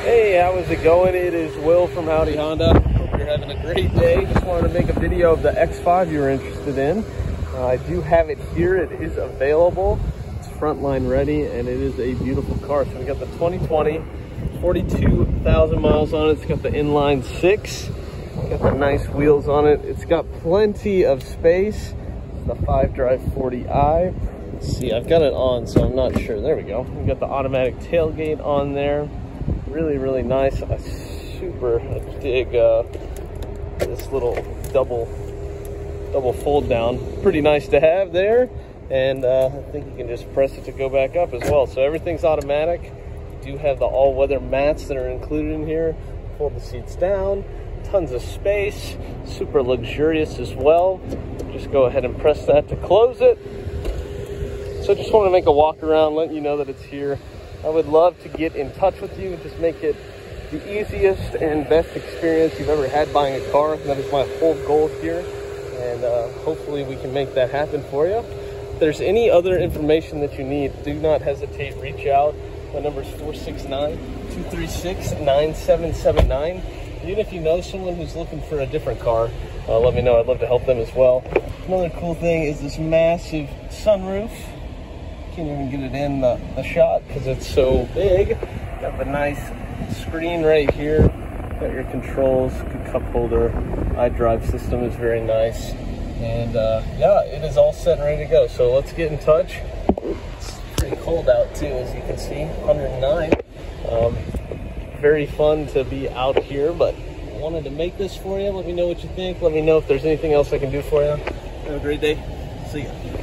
Hey, how is it going? It is Will from Howdy Honda. Hope you're having a great day. Just wanted to make a video of the X5 you were interested in. Uh, I do have it here. It is available. It's frontline ready and it is a beautiful car. So we got the 2020, 42,000 miles on it. It's got the inline six. Got the nice wheels on it. It's got plenty of space. It's the 5-drive 40i. Let's see, I've got it on, so I'm not sure. There we go. We got the automatic tailgate on there really really nice. I super dig uh, this little double double fold down. Pretty nice to have there. And uh, I think you can just press it to go back up as well. So everything's automatic. You do have the all-weather mats that are included in here. Fold the seats down. Tons of space. Super luxurious as well. Just go ahead and press that to close it. So I just want to make a walk around let you know that it's here I would love to get in touch with you and just make it the easiest and best experience you've ever had buying a car. That is my whole goal here. And uh, hopefully we can make that happen for you. If there's any other information that you need, do not hesitate, reach out. My number is 469-236-9779. Even if you know someone who's looking for a different car, uh, let me know. I'd love to help them as well. Another cool thing is this massive sunroof can't even get it in the, the shot because it's so big. Got the nice screen right here. Got your controls, good cup holder. iDrive system is very nice. And uh, yeah, it is all set and ready to go. So let's get in touch. It's pretty cold out too, as you can see, 109. Um, very fun to be out here, but wanted to make this for you. Let me know what you think. Let me know if there's anything else I can do for you. Have a great day. See ya.